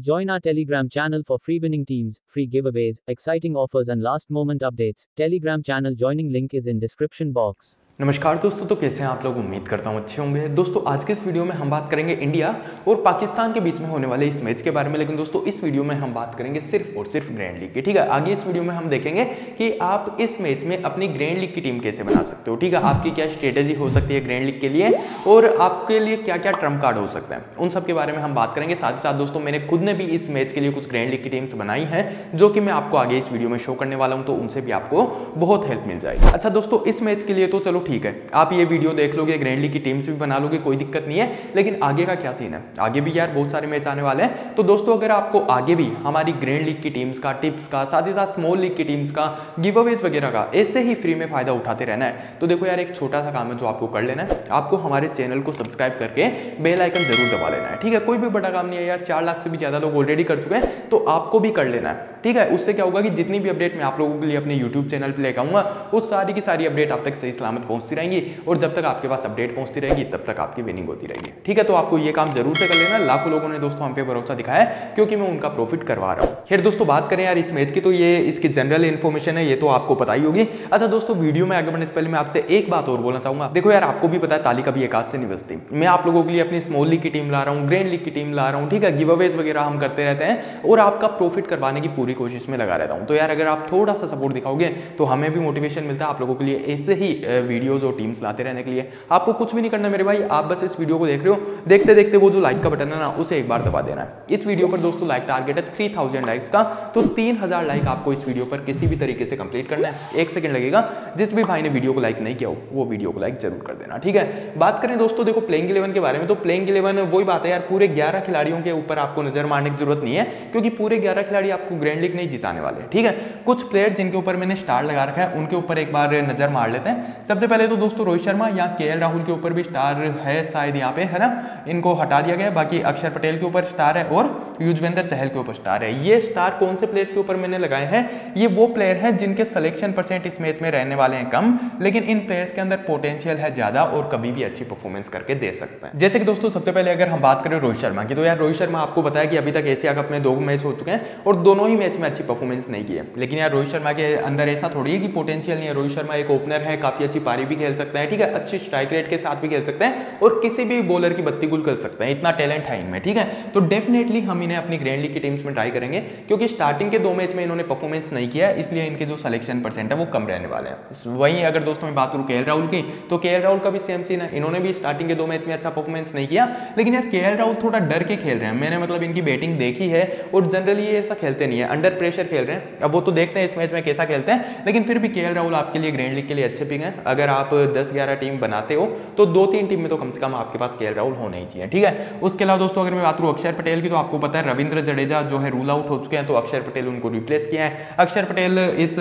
Join our Telegram channel for free winning teams, free giveaways, exciting offers, and last moment updates. Telegram channel joining link is in description box. नमस्कार दोस्तों तो कैसे हैं आप लोग? उम्मीद करता हूँ अच्छे होंगे। दोस्तों, आज के इस वीडियो में हम बात करेंगे इंडिया और पाकिस्तान के बीच में होने वाले इस मैच के बारे में। लेकिन दोस्तों, इस वीडियो में हम बात करेंगे सिर्फ़ और सिर्फ़ ग्रैंड लीग की, ठीक है? आगे इस वीडियो में हम देखेंगे कि आप इस मैच में अपनी ग्रैंड लीग की टीम कैसे बना सकते हो, ठीक है? आपकी क्या स्ट्रेटेजी हो सकती है ग्रैंड लीग के लिए और आपके लिए क्या क्या ट्रंप कार्ड हो सकते हैं। उन सब के बारे में हम बात करेंगे। साथ ही साथ दोस्तों, मैंने खुद ने भी इस मैच के लिए कुछ ग्रैंड लीग की टीम्स बनाई है, जो कि मैं आपको आगे इस वीडियो में शो करने वाला हूँ तो उनसे भी आपको बहुत हेल्प मिल जाएगी। अच्छा दोस्तों, इस मैच के लिए तो चलो ठीक है। आप ये वीडियो देख लोगे ग्रैंड लीग की टीम्स भी बना लोगे, कोई दिक्कत नहीं है। लेकिन आगे का क्या सीन है? आगे भी यार बहुत सारे मैच आने वाले हैं। तो दोस्तों, अगर आपको आगे भी हमारी ग्रैंड लीग की टीम्स का टिप्स का, साथ ही साथ स्मॉल लीग की टीम्स का गिव अवेज वगैरह का, ऐसे ही फ्री में फ़ायदा उठाते रहना है तो देखो यार, एक छोटा सा काम है जो आपको कर लेना है। आपको हमारे चैनल को सब्सक्राइब करके बेल आइकन ज़रूर दबा लेना है, ठीक है? कोई भी बड़ा काम नहीं है यार, चार लाख से भी ज़्यादा लोग ऑलरेडी कर चुके हैं तो आपको भी कर लेना है, ठीक है? उससे क्या होगा कि जितनी भी अपडेट मैं आप लोगों के लिए अपने यूट्यूब चैनल पर लेकर आऊँगा, उस सारी की सारी अपडेट आप तक सही सलामत पहुँचती रहेंगी और जब तक आपके पास अपडेट पहुँचती रहेगी, तब तक आपकी विनिंग होती रहेगी। ठीक है तो आपको ये काम ज़रूर से कर लेना। लाखों लोगों ने दोस्तों हम पे भरोसा दिखाया क्योंकि मैं उनका प्रॉफिट करवा रहा हूँ। फिर दोस्तों, बात करें यार इस मैच की तो ये इसकी जनरल इन्फॉर्मेशन है, ये तो आपको पता ही होगी। अच्छा दोस्तों वीडियो में आगे बढ़ने से पहले मैं आपसे एक बात और बोलना चाहूँगा। देखो यार, आपको भी पता है ताली कभी एक हाथ से नहीं बसती मैं आप लोगों के लिए अपनी स्मॉल लीग की टीम ला रहा हूँ ग्रैंड लीग की टीम ला रहा हूँ, ठीक है? गिव अवेज वगैरह हम करते रहते हैं और आपका प्रॉफिट करवाने की पूरी कोशिश में लगा रहता हूँ। तो यार, अगर आप थोड़ा सा सपोर्ट दिखाओगे तो हमें भी मोटिवेशन मिलता है, आप लोगों के लिए ऐसे ही वीडियोज़ और टीम्स लाते रहने के लिए। आपको कुछ भी नहीं करना मेरे भाई, आप बस इस वीडियो को देख रहे हो। देखते देखते वो जो लाइक का बटन है ना, उसे एक बार दबा देना है। इस वीडियो पर दोस्तों लाइक टारगेट है थ्री लाइक्स का। तो तीन हज़ार लाइक आपको इस वीडियो पर किसी भी तरीके से कंप्लीट करना है। एक सेकंड लगेगा, जिस भी भाई ने वीडियो को लाइक नहीं किया हो, वो वीडियो को लाइक ज़रूर कर देना, ठीक है? बात करें दोस्तों, देखो प्लेइंग इलेवन के बारे में तो प्लेइंग इलेवन वही बात है यार, पूरे ग्यारह खिलाड़ियों के ऊपर आपको नज़र मारने की ज़रूरत नहीं है, क्योंकि पूरे ग्यारह खिलाड़ी आपको ग्रैंड लीग नहीं जिताने वाले, ठीक है? कुछ प्लेयर जिनके ऊपर मैंने स्टार लगा रखा है, उनके ऊपर एक बार नज़र मार लेते हैं। सबसे पहले तो दोस्तों रोहित शर्मा या के राहुल के ऊपर भी स्टार है शायद यहाँ पे, है ना? इनको हटा दिया गया बाकी अक्षर पटेल के ऊपर स्टार है और युजवेंद्र चहल के ऊपर स्टार है। ये स्टार कौन से प्लेयर्स के ऊपर मैंने लगाए हैं? ये वो प्लेयर हैं जिनके सिलेक्शन परसेंट इस मैच में रहने वाले हैं कम, लेकिन इन प्लेयर्स के अंदर पोटेंशियल है ज़्यादा और कभी भी अच्छी परफॉर्मेंस करके दे सकते हैं। जैसे कि दोस्तों, सबसे पहले अगर हम बात करें रोहित शर्मा की तो यार रोहित शर्मा आपको बताया कि अभी तक एशिया कप में दो मैच हो चुके हैं और दोनों ही मैच में अच्छी परफॉर्मेंस नहीं की है लेकिन यार रोहित शर्मा के अंदर ऐसा थोड़ी है कि पोटेंशियल नहीं है। रोहित शर्मा एक ओपनर है, काफ़ी अच्छी पारी भी खेल सकता है, ठीक है? अच्छी स्ट्राइक रेट के साथ भी खेल सकते हैं और किसी भी बॉलर की बत्ती गुल कर सकते हैं। इतना टैलेंट है इनमें, ठीक है? तो डेफिनेटली हम इन्हें अपनी ग्रैंड लीग की टीम्स में ट्राई करेंगे, क्योंकि स्टार्टिंग के दो मैच में इन्होंने परफॉर्मेंस नहीं किया इसलिए इनके जो सिलेक्शन परसेंट है वो कम रहने वाले हैं। वहीं अगर दोस्तों मैं बात करूँ के राहुल की तो के राहुल का भी सेम सीन है। इन्होंने भी स्टार्टिंग के दो मैच में अच्छा परफॉर्मेंस नहीं किया, लेकिन यार के राहुल थोड़ा डर के खेल रहे हैं। मैंने मतलब इनकी बैटिंग देखी है और जनरली ये ऐसा खेलते नहीं है अंडर प्रेशर खेल रहे हैं। अब वो तो देखते हैं इस मैच में कैसा खेलते हैं, लेकिन फिर भी केएल राहुल आपके लिए ग्रैंड लीग के लिए अच्छे पिक हैं। अगर आप दस ग्यारह टीम बनाते हो तो दो तीन टीम में तो कम से कम आपके पास के राहुल होने ही चाहिए, ठीक है? उसके अलावा दोस्तों, अगर मैं बात करूँ अक्षर पटेल की तो आपको पता है रविंद्र जडेजा जो है रूल आउट हो चुके हैं तो अक्षर पटेल उनको रिप्लेस किया है। अक्षर पटेल इस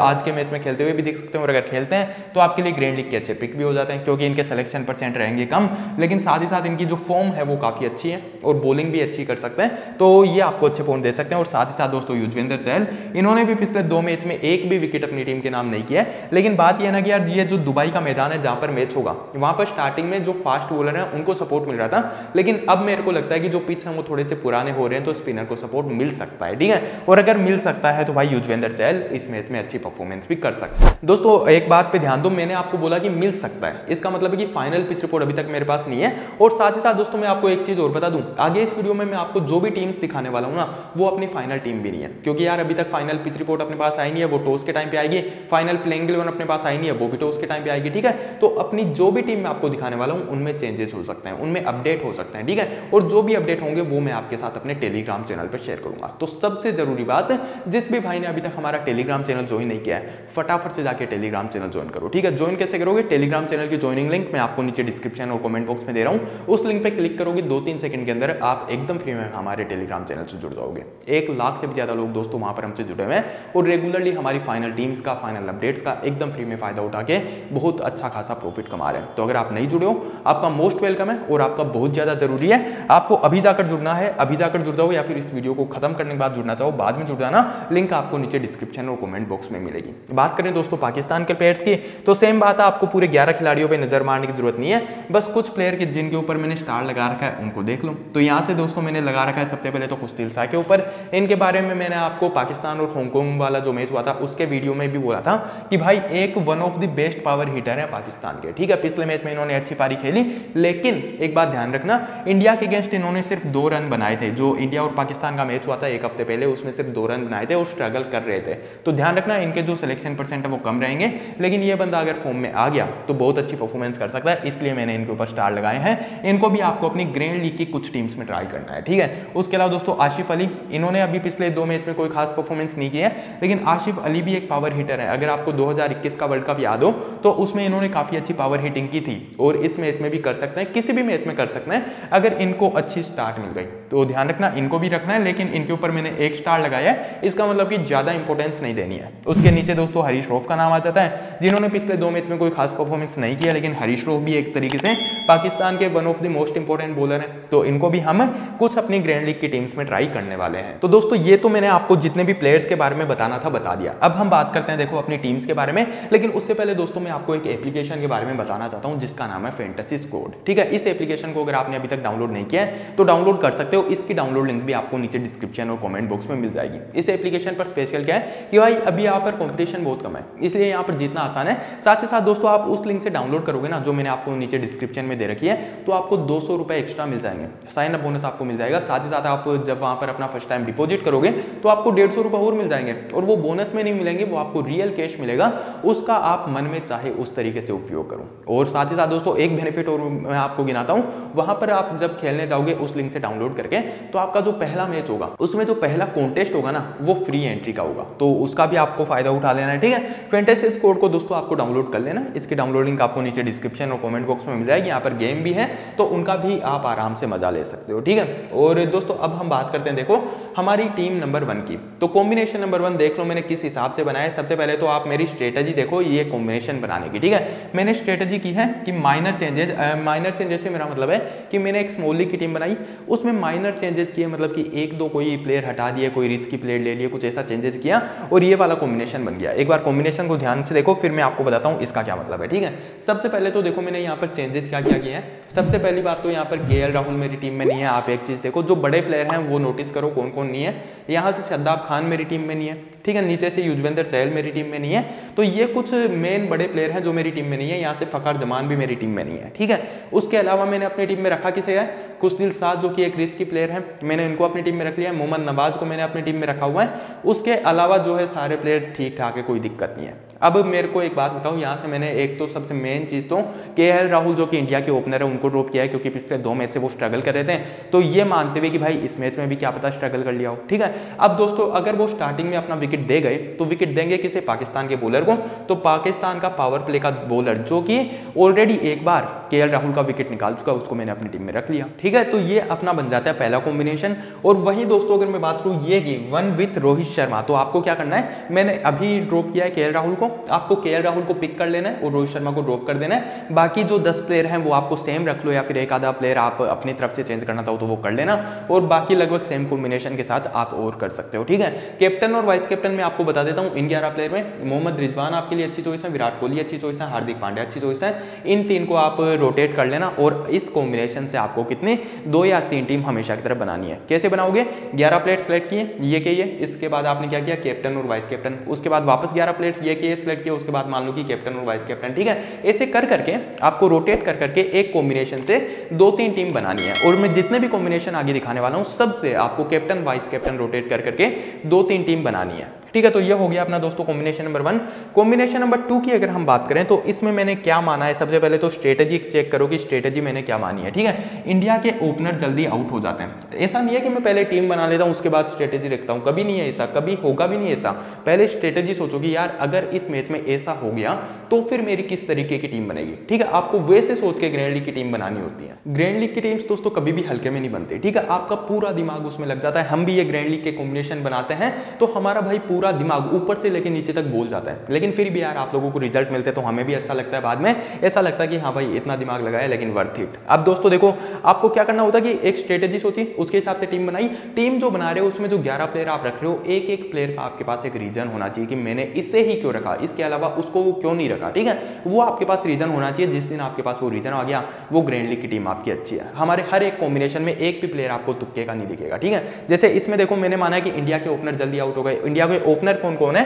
आज के मैच में खेलते हुए भी देख सकते हैं और अगर खेलते हैं तो आपके लिए ग्रैंड लीग के अच्छे पिक भी हो जाते हैं, क्योंकि इनके सिलेक्शन परसेंट रहेंगे कम, लेकिन साथ ही साथ इनकी जो फॉर्म है, वो काफ़ी अच्छी है और बॉलिंग भी अच्छी कर सकते हैं। तो ये आपको अच्छे पॉइंट दे सकते हैं और साथ ही साथ दोस्तों, युजवेंद्र चहल इन्होंने भी पिछले दो मैच में एक भी विकेट अपनी टीम के नाम नहीं किया लेकिन बात यह ना कि यार, ये जो दुबई का मैदान है जहाँ पर मैच होगा। वहाँ पर स्टार्टिंग में जो फास्ट बॉलर है, उनको सपोर्ट मिल रहा था। लेकिन अब मेरे को लगता है कि जो पिच है, वो थोड़े से पुराने हो रहे हैं तो स्पिनर को सपोर्ट मिल सकता है, ठीक है? और अगर मिल सकता है तो भाई युजवेंद्र चहल इस मैच में अच्छी परफॉर्मेंस भी कर सकता है। दोस्तों, एक बात पे ध्यान दो, मैंने आपको बोला कि मिल सकता है। इसका मतलब है कि फाइनल पिच रिपोर्ट अभी तक मेरे पास नहीं है। और साथ ही साथ दोस्तों, मैं आपको एक चीज़ और बता दूँ। आगे इस वीडियो में मैं आपको जो भी टीम्स दिखाने वाला हूँ ना, वो अपनी फाइनल टीम भी नहीं है। क्योंकि यार, अभी तक फाइनल पिच रिपोर्ट अपने पास आई नहीं है, वो टॉस के टाइम पे आएगी। फाइनल प्लेइंग इलेवन अपने पास आई नहीं है, वो भी टॉस के टाइम पे आएगी, ठीक है? तो अपनी जो भी टीम मैं आपको दिखाने वाला हूँ, उनमें चेंजेस हो सकते हैं, उनमें अपडेट हो सकते हैं, ठीक है? और जो भी अपडेट होंगे, वो मैं आपके साथ अपने टेलीग्राम चैनल पर शेयर करूँगा। तो सबसे ज़रूरी बात, जिस भी भाई ने अभी तक हमारा टेलीग्राम चैनल ज्वाइन नहीं किया है, फटाफट से जाके टेलीग्राम चैनल ज्वाइन करो, ठीक है? ज्वाइन कैसे करोगे? टेलीग्राम चैनल की ज्वाइनिंग लिंक मैं आपको नीचे डिस्क्रिप्शन और कमेंट बॉक्स में दे रहा हूँ। उस लिंक पर क्लिक करोगे दो तीन सेकंड के अंदर आप एकदम फ्री में हमारे टेलीग्राम चैनल से जुड़ जाओगे। एक लाख से भी ज़्यादा लोग दोस्तों वहाँ पर हमसे जुड़े हुए हैं और रेगुलरली हमारी फाइनल टीम्स का फाइनल अपडेट्स का एकदम फ्री में फ़ायदा उठा के बहुत अच्छा खासा प्रॉफिट कमा रहे हैं। तो अगर आप नहीं जुड़े हो, आपका मोस्ट वेलकम है और आपका बहुत ज़्यादा ज़रूरी है। आपको अभी जाकर जुड़ना है, अभी जाकर जुड़ जाओ या फिर इस वीडियो को खत्म करने के बाद जुड़ना चाहो, बाद में जुड़ जाना। लिंक आपको नीचे डिस्क्रिप्शन और कमेंट बॉक्स में मिलेगी। बात करें दोस्तों पाकिस्तान के प्लेयर्स की तो सेम बात है, आपको पूरे ग्यारह खिलाड़ियों पर नज़र मारने की ज़रूरत नहीं है। बस कुछ प्लेयर के जिनके ऊपर मैंने स्टार लगा रखा है, उनको देख लो। तो यहाँ से दोस्तों मैंने लगा रखा है सबसे पहले तो कुछ दिलसा के ऊपर। इनके बारे में मैंने आपको पाकिस्तान और हांगकॉन्ग वाला जो मैच हुआ था, उसके वीडियो में भी बोला था कि भाई एक one of the best power hitter है पाकिस्तान के। ठीक है, पिछले मैच में इन्होंने अच्छी पारी खेली, लेकिन एक बात ध्यान रखना, इंडिया के अगेंस्ट इन्होंने सिर्फ़ दो रन बनाए थे। जो इंडिया और पाकिस्तान का मैच हुआ था एक हफ़्ते पहले, उसमें सिर्फ़ दो रन बनाए थे और स्ट्रगल कर रहे थे। तो ध्यान रखना, इनके जो सिलेक्शन परसेंट है वो कम रहेंगे, लेकिन ये बंदा अगर फॉर्म में आ गया तो बहुत अच्छी परफॉर्मेंस कर सकता है, इसलिए मैंने इनके ऊपर स्टार लगाए हैं। इनको भी आपको अपनी ग्रैंड लीग की कुछ टीम्स में ट्राई करना है, ठीक है? उसके अलावा दोस्तों, आशिफ अली, इन्होंने अभी पिछले दो मैच में कोई खास परफॉर्मेंस नहीं किया लेकिन आशिफ अली भी एक पावर हीटर है। अगर आपको 2021 का वर्ल्ड कप याद हो तो उसमें इन्होंने काफ़ी अच्छी पावर हिटिंग की थी और इस मैच में भी कर सकते हैं, किसी भी मैच में कर सकते हैं, अगर इनको अच्छी स्टार्ट मिल गई। तो ध्यान रखना, इनको भी रखना है, लेकिन इनके ऊपर मैंने एक स्टार लगाया है, इसका मतलब कि ज़्यादा इंपॉर्टेंस नहीं देनी है। उसके नीचे दोस्तों हरीश रोफ का नाम आ जाता है, जिन्होंने पिछले दो मैच में कोई खास परफॉर्मेंस नहीं किया, लेकिन हरीश रोफ भी एक तरीके से पाकिस्तान के one of the most important bowler हैं तो इनको भी हम कुछ अपनी ग्रैंड लीग की टीम्स में ट्राई करने वाले हैं। तो दोस्तों, ये तो मैंने आपको जितने भी प्लेयर्स के बारे में बताना था बता दिया। अब हम बात करते हैं, देखो, अपनी टीम्स के बारे में। लेकिन उससे पहले दोस्तों, मैं आपको एक एप्लीकेशन के बारे में बताना चाहता हूँ, जिसका नाम है फेंटेसी स्कोड ठीक है, इस एप्लीकेशन को अगर आपने अभी तक डाउनलोड नहीं किया है तो डाउनलोड कर सकते हो। इसकी डाउनलोड लिंक भी आपको नीचे डिस्क्रिप्शन और कमेंट बॉक्स में मिल जाएगी। इस एप्लीकेशन पर स्पेशल क्या है कि भाई, अभी यहाँ पर कॉम्पिटिशन बहुत कम है, इसलिए यहाँ पर जीतना आसान है। साथ ही साथ दोस्तों, आप उस लिंक से डाउनलोड करोगे ना, जो मैंने आपको नीचे डिस्क्रिप्शन में दे रखी है तो आपको दो सौ एक्स्ट्रा मिल जाएँगे। साइन अप बोनस आपको मिल जाएगा। साथ ही साथ आप जब वहाँ पर अपना फ़र्स्ट टाइम डिपॉजिट करोगे तो आपको डेढ़ सौ रुपये और मिल जाएँगे। और वो बोनस में नहीं मिलेंगे, वो आपको रियल कैश मिलेगा। उसका आप मन में चाहे उस तरीके से उपयोग करो। और साथ ही साथ दोस्तों, एक बेनिफिट और मैं आपको गिनाता हूँ। वहाँ पर आप जब खेलने जाओगे, उस लिंक से डाउनलोड करके तो आपका जो पहला मैच होगा, उसमें जो पहला कॉन्टेस्ट होगा ना, वो फ्री एंट्री का होगा। तो उसका भी आपको फ़ायदा उठा लेना है, ठीक है? फेंटेसिस कोड को दोस्तों, आपको डाउनलोड कर लेना इसकी डाउनलोडिंग आपको नीचे डिस्क्रिप्शन और कमेंट बॉक्स में मिल जाएगी। यहाँ पर गेम भी है तो उनका भी आप आराम से मज़ा ले सकते हो, ठीक है? और दोस्तों, अब हम बात करते हैं, देखो हमारी टीम नंबर वन की। तो कॉम्बिनेशन नंबर वन देख लो, मैंने किस हिसाब से बनाया सबसे पहले तो आप मेरी स्ट्रेटेजी देखो, ये कॉम्बिनेशन बनाने की, ठीक है? मैंने स्ट्रेटेजी की है कि माइनर चेंजेस माइनर चेंजेस से मेरा मतलब है कि मैंने एक स्मॉल लीग की टीम बनाई। उसमें माइनर चेंजेस किए मतलब कि एक दो कोई प्लेयर हटा दिए, कोई रिस्की प्लेयर ले लिए, कुछ ऐसा चेंजेस किया और ये वाला कॉम्बिनेशन बन गया। एक बार कॉम्बिनेशन को ध्यान से देखो, फिर मैं आपको बताता हूँ इसका क्या मतलब है, ठीक है? सबसे पहले तो देखो, मैंने यहाँ पर चेंजेस क्या क्या, किया है? सबसे पहली बात तो यहाँ पर के राहुल मेरी टीम में नहीं है। आप एक चीज़ देखो, जो बड़े प्लेयर हैं, वो नोटिस करो कौन कौन नहीं है। यहाँ से शद्दाब खान मेरी टीम में नहीं है, ठीक है? नीचे से युजवेंद्र चहल मेरी टीम में नहीं है। तो ये कुछ मेन बड़े प्लेयर हैं जो मेरी टीम में नहीं है। यहाँ से फ़कार जमान भी मेरी टीम में नहीं है, ठीक है? उसके अलावा मैंने अपनी टीम में रखा किसे है? कुछ दिल साज, जो कि एक रिस्की प्लेयर है। मैंने इनको अपनी टीम में रख लिया है। मोहम्मद नवाज़ को मैंने अपनी टीम में रखा हुआ है। उसके अलावा जो है सारे प्लेयर ठीक ठाक है, कोई दिक्कत नहीं है। अब मेरे को एक बात बताऊँ, यहाँ से मैंने एक तो सबसे मेन चीज़ तो के एल राहुल जो कि इंडिया के ओपनर है, उनको ड्रॉप किया है, क्योंकि पिछले दो मैच से वो स्ट्रगल कर रहे थे। तो ये मानते हुए कि भाई, इस मैच में भी क्या पता स्ट्रगल कर लिया हो, ठीक है? अब दोस्तों, अगर वो स्टार्टिंग में अपना विकेट दे गए तो विकेट देंगे किसे? पाकिस्तान के बॉलर को। तो पाकिस्तान का पावर प्ले का बॉलर जो कि ऑलरेडी एक बार के राहुल का विकेट निकाल चुका उसको मैंने अपनी टीम में रख लिया, ठीक है? तो ये अपना बन जाता है पहला कॉम्बिनेशन और वही दोस्तों, अगर मैं बात करूँ ये कि वन विथ रोहित शर्मा तो आपको क्या करना है? मैंने अभी ड्रॉप किया है के राहुल को। आपको के राहुल को पिक कर लेना है और रोहित शर्मा को ड्रॉप कर देना है। बाकी जो दस प्लेयर हैं, वो आपको सेम रख लो या फिर एक आधा प्लेयर आप अपनी तरफ़ से चेंज करना चाहो तो वो कर लेना। और बाकी लगभग सेम कॉम्बिनेशन के साथ आप और कर सकते हो, ठीक है? कैप्टन और वाइस कैप्टन में आपको बता देता हूँ। इन ग्यारह प्लेयर में, मोहम्मद रिजवान आपके लिए अच्छी चॉइस है, विराट कोहली अच्छी चॉइस है, हार्दिक पांड्या अच्छी चॉइस है। इन तीन को आप रोटेट कर लेना और इस कॉम्बिनेशन से आपको कितने, दो या तीन टीम हमेशा की तरफ़ बनानी है। कैसे बनाओगे? ग्यारह प्लेयर सेलेक्ट किए, ये के ये इसके बाद आपने क्या किया? कैप्टन और वाइस कैप्टन उसके बाद वापस ग्यारह प्लेयर ये के सेलेक्ट किया, उसके बाद मान लो कि कैप्टन और वाइस कैप्टन ठीक है? ऐसे कर करके, आपको रोटेट कर करके एक कॉम्बिनेशन से दो तीन टीम बनानी है। और मैं जितने भी कॉम्बिनेशन आगे दिखाने वाला हूँ, सबसे आपको कैप्टन वाइस कैप्टन रोटेट कर करके दो तीन टीम बनानी है। ठीक है तो ये हो गया अपना दोस्तों combination number one combination number two की अगर हम बात करें तो इसमें मैंने क्या माना है? सबसे पहले तो स्ट्रेटेजी चेक करो कि स्ट्रेटेजी मैंने क्या मानी है, ठीक है? इंडिया के ओपनर जल्दी आउट हो जाते हैं। ऐसा नहीं है कि मैं पहले टीम बना लेता हूँ, उसके बाद स्ट्रेटेजी रखता हूँ। कभी नहीं है ऐसा, कभी होगा भी नहीं ऐसा। पहले स्ट्रेटेजी सोचो कि यार, अगर इस मैच में ऐसा हो गया तो फिर मेरी किस तरीके की टीम बनेगी, ठीक है? आपको वैसे सोच के ग्रैंड लीग की टीम बनानी होती है। ग्रैंड लीग की टीम्स दोस्तों कभी भी हल्के में नहीं बनती, ठीक है? आपका पूरा दिमाग उसमें लग जाता है, हम भी ये ग्रैंड लीग के कॉम्बिनेशन बनाते हैं तो हमारा भाई पूरा पूरा दिमाग ऊपर से लेकर नीचे तक बोल जाता है। लेकिन फिर भी यार आप लोगों को रिज़ल्ट मिलते तो हमें भी अच्छा लगता है बाद में। ऐसा लगता है कि हाँ भाई, इतना दिमाग लगाया लेकिन वर्थ इट अब दोस्तों देखो, आपको क्या करना होता है कि एक स्ट्रेटेजी सोची उसके हिसाब से टीम बनाई। टीम जो बना रहे हो, उसमें जो ग्यारह प्लेयर आप रख रहे हो एक एक प्लेयर का आपके पास एक रीजन होना चाहिए कि मैंने इससे ही क्यों रखा। इसके अलावा उसको क्यों नहीं रखा, ठीक है? वो आपके पास रीजन होना चाहिए, जिस दिन आपके पास वो रीजन आ गया, वो ग्रैंड लीग की टीम आपकी अच्छी है। हमारे हर एक कॉम्बिनेशन में एक भी प्लेयर आपको तुक्के का नहीं दिखेगा, ठीक है? जैसे इसमें देखो, मैंने माना है कि इंडिया के ओपनर जल्दी आउट हो गए। इंडिया के ओपनर कौन कौन है?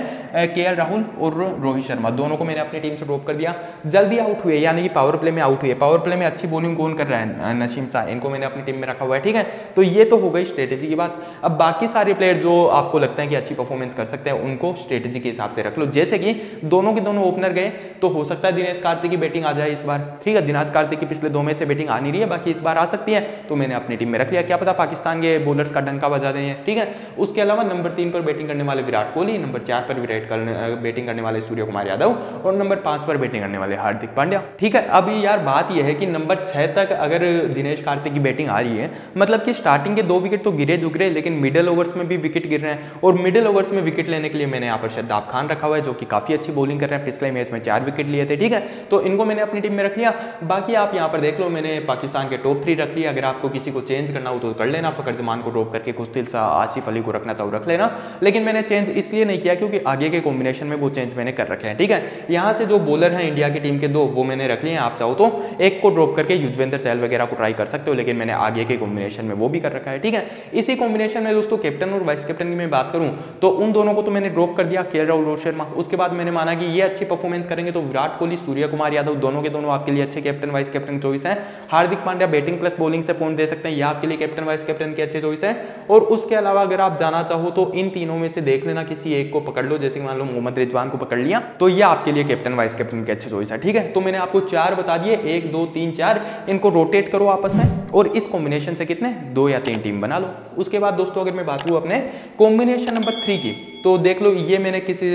के राहुल और रोहित शर्मा। दोनों को मैंने अपनी टीम से ड्रॉप कर दिया। जल्दी आउट हुए, यानी कि पावर प्ले में आउट हुए। पावर प्ले में अच्छी बॉलिंग कौन कर रहा है? नशीम शाह। इनको मैंने अपनी टीम में रखा हुआ है, ठीक है? तो ये तो हो गई स्ट्रेटेजी की बात। अब बाकी सारे प्लेयर जो आपको लगता है कि अच्छी परफॉर्मेंस कर सकते हैं, उनको स्ट्रेटेजी के हिसाब से रख लो। जैसे कि दोनों के दोनों ओपनर गए तो हो सकता है दिनेश कार्तिक की बैटिंग आ जाए इस बार। ठीक है, दिनेश कार्तिक की पिछले दो मैच से बैटिंग आ नहीं रही है, बाकी इस बार आ सकती है। तो मैंने अपनी टीम में रख लिया। क्या पता पाकिस्तान के बॉलर्स का डंका बजा दें, ठीक है? उसके अलावा नंबर तीन पर बैटिंग करने वाले विराट कोहली, नंबर चार पर विराट करने बैटिंग करने वाले सूर्य कुमार यादव और नंबर पाँच पर बैटिंग करने वाले हार्दिक पांड्या। ठीक है, अभी यार बात यह है कि नंबर छह तक अगर दिनेश कार्तिक की बैटिंग आ रही है मतलब कि स्टार्टिंग के दो विकेट तो गिरे जुगरे लेकिन मिडिल ओवर्स में भी विकेट गिर रहे हैं और मिडिल ओवर्स में विकेट लेने के लिए मैंने यहाँ पर शद्दाब खान रखा हुआ है, जो कि काफ़ी अच्छी बॉलिंग कर रहे हैं। पिछले मैच में चार विकेट लिए थे, ठीक है? तो इनको मैंने अपनी टीम में रख लिया। बाकी आप यहाँ पर देख लो, मैंने पाकिस्तान के टॉप थ्री रख लिया अगर आपको किसी को चेंज करना हो तो कर लेना फकर जमान को ड्रॉप करके खुशदिल सा आसिफ अली को रखना चाहो रख लेना। लेकिन मैंने चेंज इसलिए नहीं किया क्योंकि आगे के कॉम्बिनेशन में वो चेंज मैंने कर रखे हैं, ठीक है? यहाँ से जो बॉलर हैं इंडिया की टीम के दो, वो मैंने रख लिए हैं, आप चाहो तो। एक को ड्रॉप करके युजवेंद्र चहल वगैरह को ट्राई कर सकते हो, लेकिन मैंने आगे के कॉम्बिनेशन में वो भी कर रखा है, ठीक है? इसी कॉम्बिनेशन में दोस्तों कैप्टन और वाइस कैप्टन की मैं बात करूँ तो उन दोनों को तो मैंने ड्रॉप कर दिया के राहुल रोहित शर्मा उसके बाद मैंने माना कि ये अच्छी परफॉर्मेंस करेंगे तो विराट कोहली सूर्य कुमार यादव दोनों के दोनों आपके लिए अच्छे कैप्टन वाइस कैप्टन चॉइस है। Hardik Pandya batting plus bowling से पॉइंट दे सकते हैं, ये आपके लिए कैप्टन वाइस कैप्टन के अच्छे चॉइस है। और उसके अलावा अगर आप जाना चाहो तो इन तीनों में से देख लेना किसी एक को पकड़ लो, जैसे मान लो मोहम्मद रिजवान को पकड़ लिया तो ये आपके लिए कैप्टन, वाइस कैप्टन के अच्छे चॉइस है, ठीक है? तो मैंने आपको चार बता दिए, एक, दो, तीन, चार, इनको रोटेट करो आपस में, और इस कॉम्बिनेशन से कितने? दो या तीन टीम बना लो। उसके बाद दोस्तों, अगर मैं बात करूँ अपने कॉम्बिनेशन नंबर थ्री की तो देख लो, ये मैंने किसी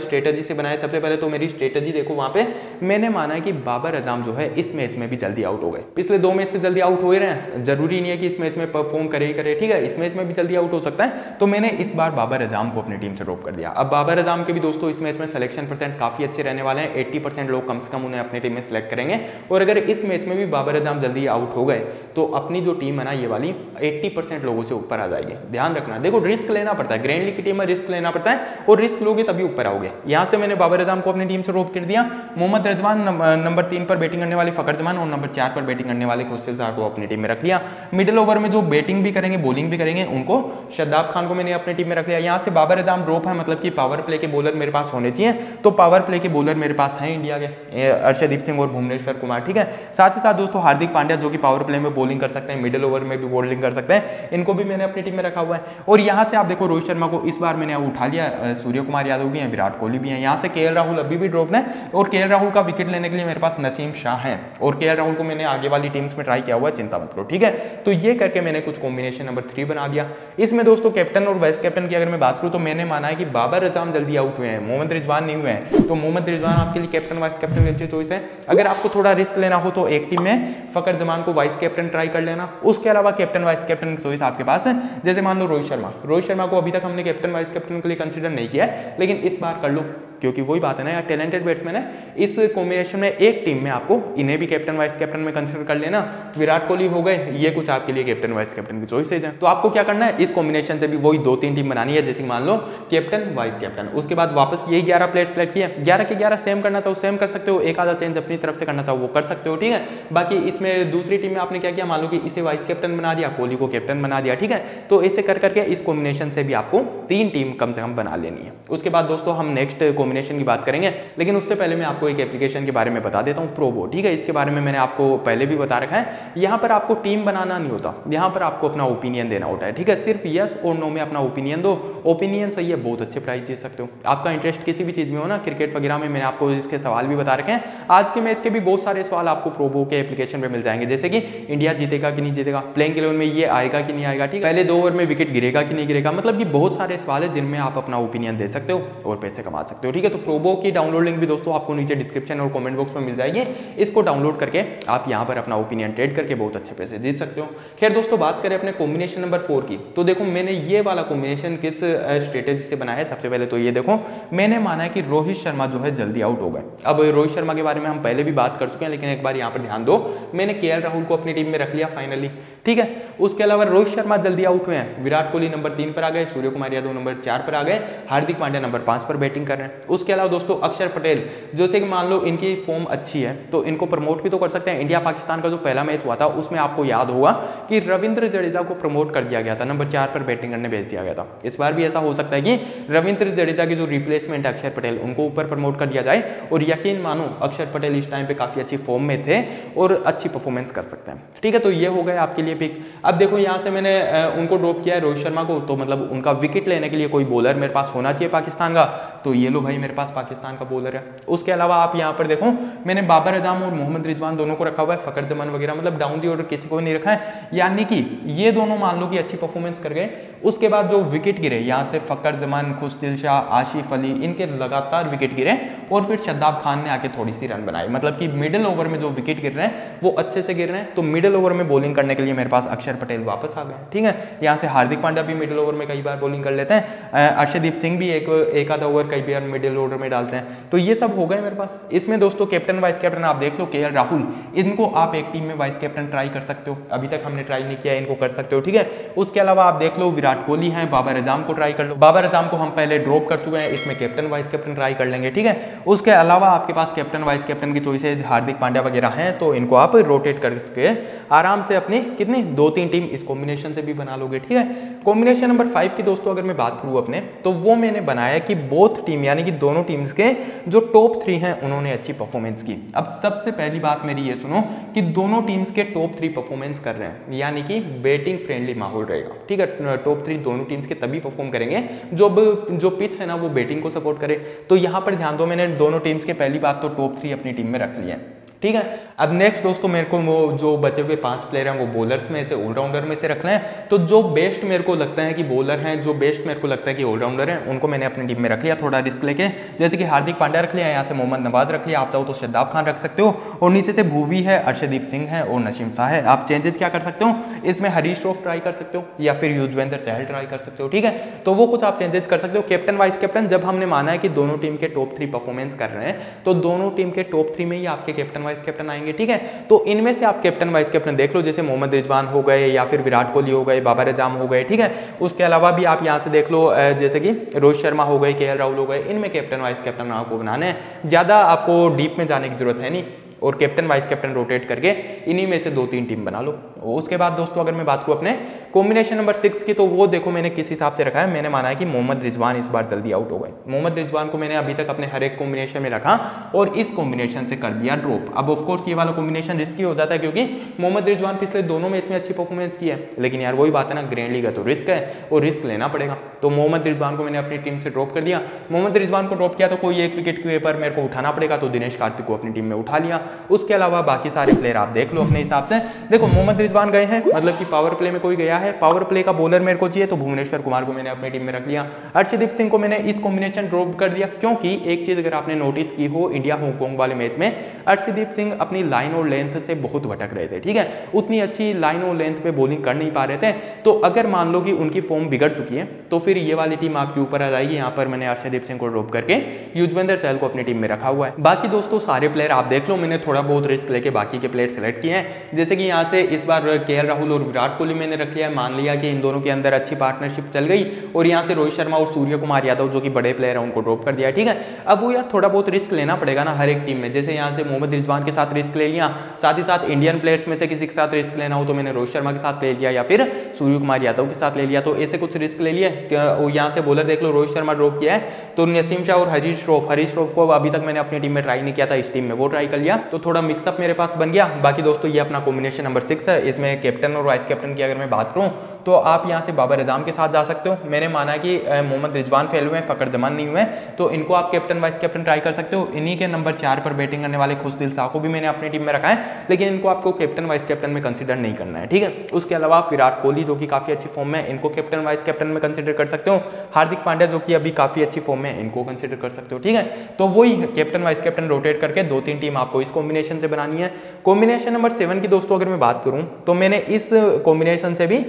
स्ट्रेटजी से बनाया। सबसे पहले तो मेरी स्ट्रेटजी देखो वहाँ पे। मैंने माना है कि बाबर अजाम जो है, इस मैच में भी जल्दी आउट हो गए। पिछले दो मैच से जल्दी आउट हो ही रहे हैं। ज़रूरी नहीं है कि इस मैच में परफॉर्म करे ही करे, ठीक है? इस मैच में भी जल्दी आउट हो सकता है। तो मैंने इस बार बाबर अजाम को अपनी टीम से ड्रॉप कर दिया। अब बाबर अजाम के भी दोस्तों, इस मैच में सिलेक्शन परसेंट काफ़ी अच्छे रहने वाले हैं। एट्टी लोग कम से कम उन्हें अपनी टीम में सेलेक्ट करेंगे। और अगर इस मैच में भी बाबर अजाम जल्दी आउट हो गए तो अपनी जो टीम है ना, ये वाली एट्टी लोगों से ऊपर आ जाएगी। ध्यान रखना, देखो रिस्क लेना पड़ता है। ग्रैंड लीग की टीम में रिस्क लेना पड़ता है और रिस्क लोगे तभी ऊपर आओगे। यहाँ से मैंने बाबर अजम को अपनी टीम से रोक कर दिया। मोहम्मद रजवान नंबर तीन पर बैटिंग करने वाले फकर जमान और नंबर चार पर बैटिंग करने वाले खुशिल साहब को अपनी टीम में रख लिया। मिडिल ओवर में जो बैटिंग भी करेंगे बॉलिंग भी करेंगे, उनको शदाब खान को मैंने अपनी टीम में रख लिया। यहाँ से बाबर अजम ड्रॉप है मतलब कि पावर प्ले के बॉलर मेरे पास होने चाहिए। तो पावर प्ले के बॉलर मेरे पास है इंडिया के अर्षदीप सिंह और भुवनेश्वर कुमार, ठीक है? साथ ही साथ दोस्तों, हार्दिक पांड्या जो कि पावर प्ले में बॉलिंग कर सकते हैं मिडिल ओवर में भी बॉलिंग कर सकते हैं, इनको भी मैंने अपनी टीम में रखा हुआ है। और यहाँ से आप देखो, रोहित शर्मा को इस बार मैंने उठा लिया सूर्य कुमार यादव भी हैं, विराट कोहली भी हैं। यहाँ से के राहुल अभी भी ड्रॉप है, और के राहुल का विकेट लेने के लिए मेरे पास नसीम शाह है, और के राहुल को मैंने आगे वाली टीम्स में ट्राई किया हुआ है, चिंता मत करो, ठीक है? तो ये करके मैंने कुछ कॉम्बिनेशन नंबर थ्री बना दिया। इसमें दोस्तों कैप्टन और वाइस कैप्टन की अगर मैं बात करूँ तो मैंने माना है कि बाबर रजाम जल्दी आउट हुए हैं, मोहम्मद रिजवान नहीं हुए हैं। तो मोहम्मद रिजवान आपके लिए कैप्टन वाइस कैप्टन अच्छी चॉइस है। अगर आपको थोड़ा रिस्क लेना हो तो एक टीम में फकर जमान को वाइस कैप्टन ट्राई कर लेना। उसके अलावा कैप्टन वाइस कैप्टन की चॉइस आपके पास है। जैसे मान लो रोहित शर्मा। रोहित शर्मा को अभी तक हमने कैप्टन वाइस कैप्टन के लिए कंसिडर नहीं किया है, लेकिन इस बार कर लो। क्योंकि वही बात है ना यार टैलेंटेड बैट्समैन है। इस कॉम्बिनेशन में एक टीम में आपको इन्हें भी कैप्टन वाइस कैप्टन में कंसिडर कर लेना। विराट कोहली हो गए, ये कुछ आपके लिए कैप्टन वाइस कैप्टन की चॉइसेज हैं। तो आपको क्या करना है? इस कॉम्बिनेशन से भी वही दो तीन टीम बनानी है, जैसे मान लो कैप्टन वाइस कैप्टन उसके बाद वापस यही ग्यारह प्लेयर सेलेक्ट किए। ग्यारह के ग्यारह सेम करना चाहो सेम कर सकते हो। एक आधा चेंज अपनी तरफ़ से करना चाहो वो कर सकते हो, ठीक है? बाकी इसमें दूसरी टीम में आपने क्या किया? मान लो कि इसे वाइस कैप्टन बना दिया, कोहली को कैप्टन बना दिया, ठीक है? तो ऐसे कर करके इस कॉम्बिनेशन से भी आपको तीन टीम कम से कम बना लेनी है। उसके बाद दोस्तों, हम नेक्स्ट कॉम्बिनेशन की बात करेंगे, लेकिन उससे पहले मैं आपको एक एप्लीकेशन के बारे में बता देता हूँ प्रोबो ठीक है? इसके बारे में मैंने आपको पहले भी बता रखा है। यहाँ पर आपको टीम बनाना नहीं होता। यहाँ पर आपको अपना ओपिनियन देना होता है, ठीक है? सिर्फ़ यस और नो में अपना ओपिनियन दो। ओपिनियन सही है, बहुत अच्छे प्राइस दे सकते हो। आपका इंटरेस्ट किसी भी चीज़ में हो ना क्रिकेट वगैरह में, मैंने आपको इसके सवाल भी बता रखे हैं। आज के मैच के भी बहुत सारे सवाल आपको प्रोबो के एप्लीकेशन पर मिल जाएँगे। जैसे कि इंडिया जीतेगा कि नहीं जीतेगा प्लेइंग इलेवन में ये आएगा कि नहीं आएगा, ठीक है? पहले दो ओवर में विकेट गिरेगा कि नहीं गिरेगा मतलब कि बहुत सारे सवाल है जिनमें आप अपना ओपिनियन दे सकते हो और पैसे कमा सकते हो ठीक है? तो प्रोबो की डाउनलोड लिंक भी दोस्तों आपको नीचे डिस्क्रिप्शन और कमेंट बॉक्स में मिल जाएगी। इसको डाउनलोड करके आप यहाँ पर अपना ओपिनियन ट्रेड करके बहुत अच्छे पैसे जीत सकते हो। खैर दोस्तों, बात करें अपने कॉम्बिनेशन नंबर फोर की तो देखो मैंने ये वाला कॉम्बिनेशन किस स्ट्रेटेजी से बनाया है? सबसे पहले तो ये देखो, मैंने माना है कि रोहित शर्मा जो है जल्दी आउट हो गए। अब रोहित शर्मा के बारे में हम पहले भी बात कर चुके हैं, लेकिन एक बार यहाँ पर ध्यान दो। मैंने के राहुल को अपनी टीम में रख लिया फाइनली ठीक है? उसके अलावा रोहित शर्मा जल्दी आउट हुए हैं। विराट कोहली नंबर तीन पर आ गए, सूर्य कुमार यादव नंबर चार पर आ गए, हार्दिक पांड्या नंबर पाँच पर बैटिंग कर रहे हैं। उसके अलावा दोस्तों, अक्षर पटेल, जैसे कि मान लो इनकी फॉर्म अच्छी है तो इनको प्रमोट भी तो कर सकते हैं। इंडिया पाकिस्तान का जो पहला मैच हुआ था, उसमें आपको याद होगा कि रविंद्र जडेजा को प्रमोट कर दिया गया था। नंबर चार पर बैटिंग करने भेज दिया गया था। इस बार भी ऐसा हो सकता है कि रविंद्र जडेजा की जो रिप्लेसमेंट है, अक्षर पटेल, उनको ऊपर प्रमोट कर दिया जाए और यकीन मानो, अक्षर पटेल इस टाइम पे काफ़ी अच्छी फॉर्म में थे और अच्छी परफॉर्मेंस कर सकते हैं। ठीक है तो ये हो गए आपके लिए पिक अब देखो, यहाँ से मैंने उनको ड्रॉप किया है रोहित शर्मा को तो मतलब उनका विकेट लेने के लिए कोई बॉलर मेरे पास होना चाहिए पाकिस्तान का। तो ये लो भाई, मेरे पास पाकिस्तान का बॉलर है। उसके अलावा आप यहाँ पर देखो, मैंने बाबर अजाम और मोहम्मद रिजवान दोनों को रखा हुआ है फकर जमान वगैरह मतलब डाउन दी ऑर्डर किसी को नहीं रखा है। यानी कि ये दोनों मान लो कि अच्छी परफॉर्मेंस कर गए। उसके बाद जो विकेट गिरे, यहाँ से फकर जमान खुशदिल शाह, आशिफ अली, इनके लगातार विकेट गिरे और फिर शद्दाब खान ने आके थोड़ी सी रन बनाई। मतलब कि मिडिल ओवर में जो विकेट गिर रहे हैं, वो अच्छे से गिर रहे हैं। तो मिडिल ओवर में बॉलिंग करने के लिए मेरे पास अक्षर पटेल वापस आ गए। ठीक है? यहाँ से हार्दिक पांड्या भी मिडिल ओवर में कई बार बॉलिंग कर लेते हैं। अर्षदीप सिंह भी एक एक आधा ओवर कई बार मिडिल ओवर में डालते हैं। तो ये सब हो गए मेरे पास। इसमें दोस्तों कैप्टन वाइस कैप्टन आप देख लो केएल राहुल इनको आप एक टीम में वाइस कैप्टन ट्राई कर सकते हो। अभी तक हमने ट्राई नहीं किया इनको कर सकते हो। ठीक है? उसके अलावा आप देख लो, विराट कोहली है, बाबर अजाम को ट्राई कर लो। बाबर अजाम को हम पहले ड्रॉप कर चुके हैं, इसमें कैप्टन वाइस कैप्टन ट्राई कर लेंगे। ठीक है? उसके अलावा आपके पास कैप्टन वाइस कैप्टन की चॉइसेज हार्दिक पांड्या वगैरह हैं तो इनको आप रोटेट करके आराम से अपनी कितनी दो तीन टीम इस कॉम्बिनेशन से भी बना लोगे, ठीक है? कॉम्बिनेशन नंबर फाइव की दोस्तों, अगर मैं बात करूँ अपने तो वो मैंने बनाया कि बोथ टीम यानी कि दोनों टीम्स के जो टॉप थ्री हैं, उन्होंने अच्छी परफॉर्मेंस की। अब सबसे पहली बात मेरी ये सुनो कि दोनों टीम्स के टॉप थ्री परफॉर्मेंस कर रहे हैं, यानी कि बैटिंग फ्रेंडली माहौल रहेगा, ठीक है? टॉप थ्री दोनों टीम्स के तभी परफॉर्म करेंगे, जो जो पिच है ना, वो बैटिंग को सपोर्ट करे। तो यहाँ पर ध्यान दो, मैंने दोनों टीम्स के पहली बात तो टॉप थ्री अपनी टीम में रख लिया है। ठीक है? अब नेक्स्ट दोस्तों मेरे को वो जो बचे हुए पाँच प्लेयर हैं, वो बॉलर्स में से ऑलराउंडर में से रखना है तो जो बेस्ट मेरे को लगता है कि बॉलर हैं, जो बेस्ट मेरे को लगता है कि ऑलराउंडर हैं, उनको मैंने अपनी टीम में रख लिया थोड़ा रिस्क लेके। जैसे कि हार्दिक पांड्या रख लिया, यहाँ से मोहम्मद नवाज़ रख लिया, आप चाहो तो शद्दाब खान रख सकते हो। और नीचे से भूवी है अर्षदीप सिंह है और नशीम शाह है। आप चेंजेस क्या कर सकते हो? इसमें हरीश श्रॉफ ट्राई कर सकते हो, या फिर युजवेंद्र चहल ट्राई कर सकते हो, ठीक है? तो वो कुछ आप चेंजेस कर सकते हो। कैप्टन वाइस कैप्टन जब हमने माना है कि दोनों टीम के टॉप थ्री परफॉर्मेंस कर रहे हैं तो दोनों टीम के टॉप थ्री में ही आपके कैप्टन वाइस कैप्टन आएँगे, ठीक है? तो इनमें से आप कैप्टन, वाइस कैप्टन देख लो, जैसे मोहम्मद रिजवान हो गए या फिर विराट कोहली हो गए, बाबर अजाम हो गए, ठीक है? उसके अलावा भी आप यहाँ से देख लो जैसे कि रोहित शर्मा हो गए, के राहुल हो गए, इनमें कैप्टन, वाइस कैप्टन आपको बनाने ज़्यादा आपको डीप में जाने की ज़रूरत है नहीं, और कैप्टन, वाइस कैप्टन रोटेट करके इन्हीं में से दो तीन टीम बना लो। उसके बाद दोस्तों, अगर मैं बात करूँ अपने कॉम्बिनेशन नंबर सिक्स की तो वो देखो मैंने किस हिसाब से रखा है। मैंने माना है कि मोहम्मद रिजवान इस बार जल्दी आउट हो गए। मोहम्मद रिजवान को मैंने अभी तक अपने हर एक कॉम्बिनेशन में रखा और इस कॉम्बिनेशन से कर दिया ड्रॉप अब ऑफकोर्स ये वाला कॉम्बिनेशन रिस्की हो जाता है क्योंकि मोहम्मद रिजवान पिछले दोनों मैच में अच्छी परफॉर्मेंस की है। लेकिन यार वही बात है ना ग्रैंड लीग तो रिस्क है और रिस्क लेना पड़ेगा। तो मोहम्मद रिजवान को मैंने अपनी टीम से ड्रॉप कर दिया। मोहम्मद रिजवान को ड्रॉप किया तो कोई एक विकेट के ऊपर मेरे को उठाना पड़ेगा तो दिनेश कार्तिक को अपनी टीम में उठा लिया। उसके अलावा बाकी सारे प्लेयर आप देख लो अपने हिसाब से। देखो, मोहम्मद रिजवान गए हैं मतलब कि पावर प्ले में कोई गया है। पावर प्ले का बॉलर मेरे को चाहिए तो भुवनेश्वर कुमार को मैंने अपनी टीम में रख लिया। अर्षदीप सिंह को मैंने इस कॉम्बिनेशन ड्रॉप कर दिया, क्योंकि एक चीज़ अगर आपने नोटिस की हो इंडिया हांगकॉन्ग वाले मैच में अर्षदीप सिंह अपनी लाइन और लेंथ से बहुत भटक रहे थे, ठीक है? उतनी अच्छी लाइन और लेंथ पे बॉलिंग कर नहीं पा रहे थे। तो अगर मान लो कि उनकी फॉर्म बिगड़ चुकी है तो फिर ये वाली टीम आपके ऊपर आ जाएगी। यहाँ पर मैंने अर्षदीप सिंह को ड्रॉप करके युजवेंद्र चहल को अपनी टीम में रखा हुआ है। बाकी दोस्तों, सारे प्लेयर आप देख लो, मैंने थोड़ा बहुत रिस्क लेके बाकी के प्लेयर सेलेक्ट किए हैं। जैसे कि यहाँ से इस बार के राहुल और विराट कोहली मैंने रख लिया है मान लिया कि इन दोनों के अंदर अच्छी पार्टनरशिप चल गई और यहाँ से रोहित शर्मा और सूर्य कुमार यादव जो कि बड़े प्लेयर हैं, उनको ड्रॉप कर दिया ठीक है? अब वो यार थोड़ा बहुत रिस्क लेना पड़ेगा ना हर एक टीम में। जैसे यहाँ से मोहम्मद रिजवान के साथ रिस्क ले लिया, साथ ही साथ इंडियन प्लेयर्स में से किसी के साथ रिस्क लेना हो तो मैंने रोहित शर्मा के साथ ले लिया या फिर सूर्य कुमार यादव के साथ ले लिया। तो ऐसे कुछ रिस्क ले लिए यहाँ से बॉलर देख लो, रोहित शर्मा ड्रॉप किया है। तो नसीम शाह और हरीश श्रोफ हरीश श्रोफ को अभी तक मैंने अपनी टीम में ट्राई नहीं किया था, इस टीम में वो ट्राई कर लिया। तो थोड़ा मिक्सअप मेरे पास बन गया। बाकी दोस्तों, ये अपना कॉम्बिनेशन नंबर सिक्स है। इसमें कैप्टन और वाइस कैप्टन की अगर मैं बात करूँ loin. तो आप यहाँ से बाबर अजाम के साथ जा सकते हो। मैंने माना कि मोहम्मद रिजवान फेल हुए हैं फ़कर जमान नहीं हुए हैं। तो इनको आप कैप्टन, वाइस कैप्टन ट्राई कर सकते हो। इन्हीं के नंबर चार पर बैटिंग करने वाले खुशदिल शाह को भी मैंने अपनी टीम में रखा है। लेकिन इनको आपको कैप्टन, वाइस कैप्टन में कंसिडर नहीं करना है, ठीक है? उसके अलावा विराट कोहली, जो कि काफ़ी अच्छी फॉर्म में इनको कैप्टन, वाइस कैप्टन में कंसिडर कर सकते हो। हार्दिक पांड्या, जो कि अभी काफ़ी अच्छी फॉर्म में इनको कंसिडर कर सकते हो, ठीक है? तो वही कैप्टन, वाइस कैप्टन रोटेट करके दो तीन टीम आपको इस कॉम्बिनेशन से बनानी है। कॉम्बिनेशन नंबर सेवन की दोस्तों, अगर मैं बात करूँ तो मैंने इस कॉम्बिनेशन से भी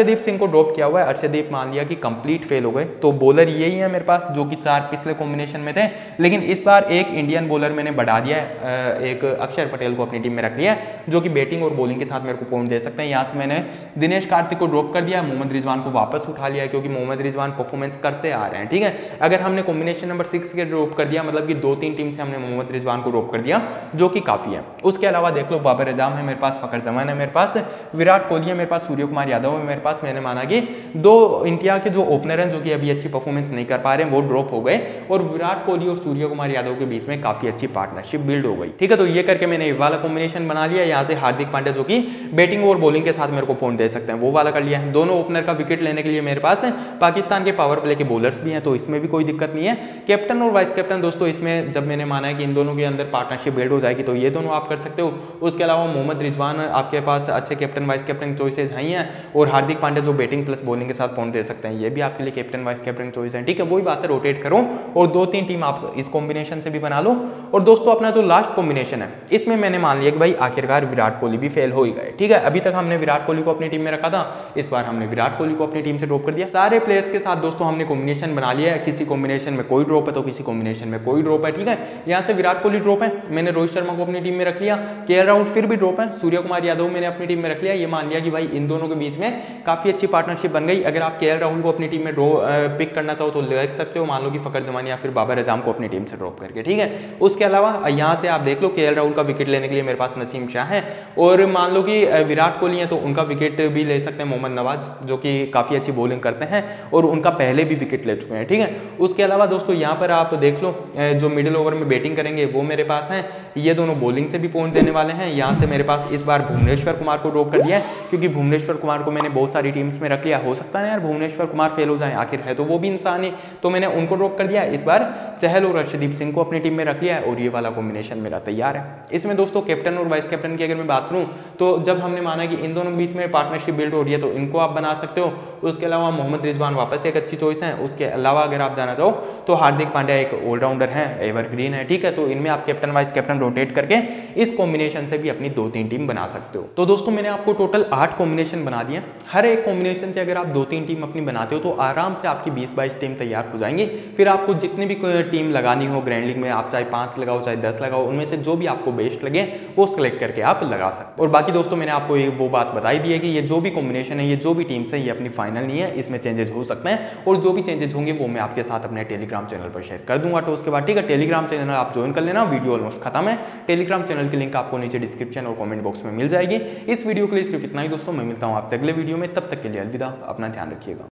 अर्षदीप सिंह को ड्रॉप किया हुआ है। अर्षदीप मान लिया कि कंप्लीट फेल हो गए। तो बॉलर यही है मेरे पास, जो कि चार पिछले कॉम्बिनेशन में थे। लेकिन इस बार एक इंडियन बॉलर मैंने बढ़ा दिया है। एक अक्षर पटेल को अपनी टीम में रख लिया जो कि बैटिंग और बॉलिंग के साथ मेरे को पॉइंट दे सकते हैं। यहाँ से मैंने दिनेश कार्तिक को ड्रॉप कर दिया, मोहम्मद रिजवान को वापस उठा लिया क्योंकि मोहम्मद रिजवान परफॉर्मेंस करते आ रहे हैं, ठीक है? अगर हमने कॉम्बिनेशन नंबर सिक्स के ड्रॉप कर दिया मतलब कि दो तीन टीम से हमने मोहम्मद रिजवान को ड्रॉप कर दिया, जो कि काफ़ी है। उसके अलावा देख लो, बाबर अजाम है मेरे पास फ़कर जमान है मेरे पास, विराट कोहली है मेरे पास, सूर्य कुमार यादव है मेरे पास, मैंने माना कि दो इंडिया के जो ओपनर हैं, जो कि अभी अच्छी परफॉर्मेंस नहीं कर पा रहे हैं, वो ड्रॉप हो गए, और विराट कोहली और सूर्य कुमार यादव के बीच में काफ़ी अच्छी पार्टनरशिप बिल्ड हो गई, ठीक है? तो ये करके मैंने वाला कॉम्बिनेशन बना लिया, यहाँ से हार्दिक पांड्या जो कि बैटिंग और बॉलिंग के साथ मेरे को पॉइंट दे सकते हैं। वो वाला कर लिया है। दोनों ओपनर का विकेट लेने के लिए मेरे पास पाकिस्तान के पावर प्ले के बॉलर्स भी हैं तो इसमें भी कोई दिक्कत नहीं है। कैप्टन और वाइस कैप्टन दोस्तों, इसमें जब मैंने माना है कि इन दोनों के अंदर पार्टनरशिप बिल्ड हो जाएगी तो ये दोनों आप कर सकते हो। उसके अलावा मोहम्मद रिजवान आपके पास अच्छे कैप्टन वाइस कैप्टन चॉइसेस हैं हैं और हार्दिक पांड्या जो बैटिंग प्लस बॉलिंग के साथ पॉइंट दे सकते हैं, ये भी आपके लिए कैप्टन वाइस कैप्टन चॉइस है। ठीक है, वही बात है रोटेट करो, और दो तीन टीम आप इस कॉम्बिनेशन से भी बना लो। और दोस्तों, अपना जो लास्ट कॉम्बिनेशन है, इसमें मैंने मान लिया कि भाई आखिरकार विराट कोहली भी फेल हो ही गए। ठीक है, अभी तक हमने विराट कोहली को अपनी टीम में रखा था, इस बार हमने विराट कोहली को अपनी टीम से ड्रॉप कर दिया। सारे प्लेयर्स के साथ दोस्तों, हमने कॉम्बिनेशन बना लिया है। किसी कॉम्बिनेशन में कोई ड्रॉप है तो किसी कॉम्बिनेशन में कोई ड्रॉप है, ठीक है? यहाँ से विराट कोहली ड्रॉप है, मैंने रोहित शर्मा को अपनी टीम में रख लिया। के राहुल फिर भी ड्रॉप है सूर्य कुमार यादव मैंने अपनी टीम में रख लिया। ये मान लिया कि भाई इन दोनों के बीच में काफ़ी अच्छी पार्टनरशिप बन गई। अगर आप के राहुल को अपनी टीम में ड्रॉ पिक करना चाहो तो ले सकते हो। मान लो कि फकर जमान या फिर बाबर अजाम को अपनी टीम से ड्रॉप करके, ठीक है? उसके अलावा यहाँ से आप देख लो के राहुल का विकेट लेने के लिए मेरे पास नसीम शाह है। और मान लो कि विराट कोहली है तो उनका विकेट भी ले सकते हैं मोहम्मद नवाज़, जो कि काफ़ी अच्छी बॉलिंग करते हैं और उनका पहले भी विकेट ले चुके हैं, ठीक है? उसके अलावा दोस्तों, यहाँ पर आप देख लो जो मिडिल ओवर में बैटिंग करेंगे, वो मेरे पास हैं। ये दोनों बॉलिंग से भी पॉइंट देने वाले हैं। यहाँ से मेरे पास इस बार भुवनेश्वर कुमार को ड्रॉप कर दिया है, क्योंकि भुवनेश्वर कुमार को मैंने बहुत सारी टीम्स में रख लिया। हो सकता है यार भुवनेश्वर कुमार फेल हो जाए, आखिर है तो वो भी इंसान ही। तो मैंने उनको ड्रॉप कर दिया। इस बार चहल और अर्षदीप सिंह को अपनी टीम में रख लिया है और ये वाला कॉम्बिनेशन मेरा तैयार है। इसमें दोस्तों कैप्टन और वाइस कैप्टन की अगर मैं बात करूँ तो जब हमने माना कि इन दोनों के बीच में पार्टनरशिप बिल्ड हो रही है तो इनको आप बना सकते हो। उसके अलावा मोहम्मद रिजवान वापस एक अच्छी चॉइस है। उसके अलावा अगर आप जाना चाहो तो हार्दिक पांड्या एक ऑलराउंडर है, एवरग्रीन है, ठीक है? तो इनमें आप कैप्टन वाइस कैप्टन रोटेट करके इस कॉम्बिनेशन से भी अपनी दो तीन टीम बना सकते हो। तो दोस्तों, मैंने आपको टोटल आठ कॉम्बिनेशन बना दिया हर एक कॉम्बिनेशन से अगर आप दो तीन टीम अपनी बनाते हो तो आराम से आपकी बीस बाईस टीम तैयार हो जाएँगी। फिर आपको जितनी भी टीम लगानी हो ग्रैंड लीग में आप चाहे पाँच लगाओ, चाहे दस लगाओ, उनमें से जो भी आपको बेस्ट लगे, वो सिलेक्ट करके आप लगा सकते और बाकी दोस्तों, मैंने आपको ये वो बात बताई दी है कि ये जो भी कॉम्बिनेशन है, ये जो भी टीम्स है, ये अपनी फाइनल नहीं है, इसमें चेंजेस हो सकते हैं। और जो भी चेंजेस होंगे, वो मैं आपके साथ अपने टेलीग्राम चैनल पर शेयर कर दूँगा। तो उसके बाद, ठीक है टेलीग्राम चैनल आप ज्वाइन कर लेना वीडियो ऑलमोस्ट खत्म है। टेलीग्राम चैनल की लिंक आपको नीचे डिस्क्रिप्शन और कमेंट बॉक्स में मिल जाएगी। इस वीडियो के लिए सिर्फ़ इतना ही दोस्तों, मैं मिलता हूँ आपसे अगले वीडियो में। तब तक के लिए अलविदा, अपना ध्यान रखिएगा।